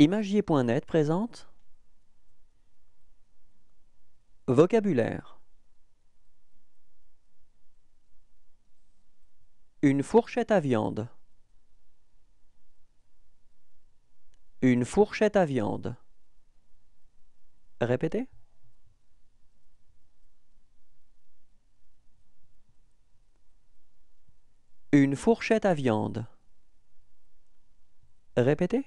Imagier.net présente Vocabulaire. Une fourchette à viande. Une fourchette à viande. Répétez. Une fourchette à viande. Répétez